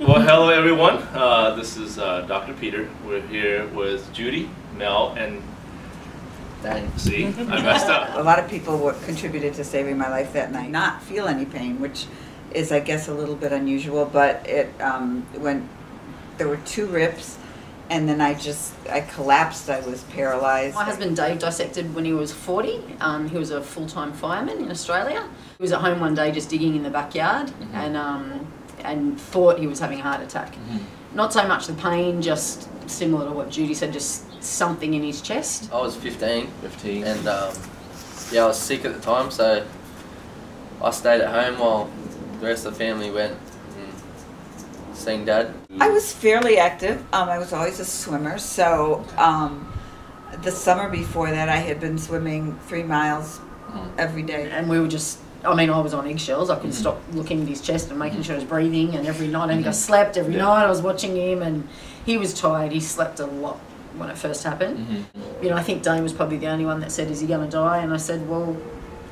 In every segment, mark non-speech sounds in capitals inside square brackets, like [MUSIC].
Well, hello everyone. Uh, this is uh, Dr. Peter. We're here with Judy, Mel, and Dang. see, I messed up. A lot of people were, contributed to saving my life that night. Not feel any pain, which is, I guess, a little bit unusual. But it um, when there were two rips, and then I just I collapsed. I was paralyzed. My husband Dave dissected when he was 40. Um, he was a full time fireman in Australia. He was at home one day just digging in the backyard Mhm. and, um, and thought he was having a heart attack. Not so much the pain, just similar to what Judy said, just something in his chest. I was 15, 15. and um, yeah, I was sick at the time, so I stayed at home while the rest of the family went and seen Dad. I was fairly active. Um, I was always a swimmer. So um, the summer before that, I had been swimming three miles Mhm. every day. And we were just, I mean, I was on eggshells. I couldn't Mhm. stop looking at his chest and making sure he was breathing. And every night, I think I Mhm. slept every Yeah. night. I was watching him, and he was tired. He slept a lot when it first happened. Mhm. You know, I think Dane was probably the only one that said, "Is he going to die?" And I said, "Well,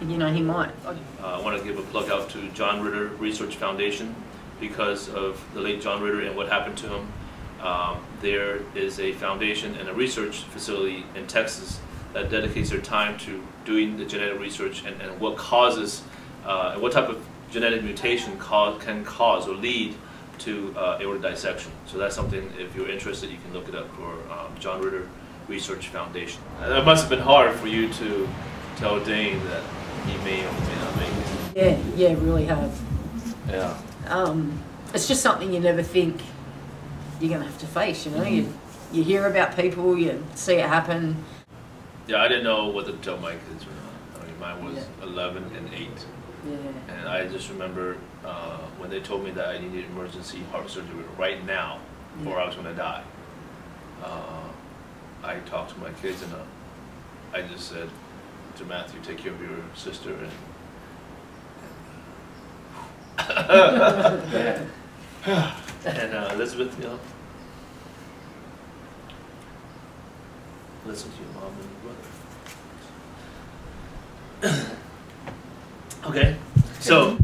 you know, he might." Uh, I want to give a plug out to John Ritter Research Foundation because of the late John Ritter and what happened to him. Um, there is a foundation and a research facility in Texas that dedicates their time to doing the genetic research and, and what causes uh, and what type of genetic mutation cause, can cause or lead to uh, aortic dissection. So that's something, if you're interested, you can look it up for um, John Ritter Research Foundation. It must have been hard for you to tell Dane that he may or may not make it. Yeah, yeah, really have. Yeah. Um, it's just something you never think you're going to have to face. You know, you you hear about people, you see it happen. Yeah, I didn't know whether to tell my kids or not. I mean, mine was 11 and 8. Yeah, And I just remember uh, when they told me that I needed emergency heart surgery right now or I was going to die. Uh, I talked to my kids and uh, I just said to Matthew, take care of your sister and. and uh, [LAUGHS] [LAUGHS] [SIGHS] Elizabeth, you know, listen to your mom and your brother. [COUGHS] okay, so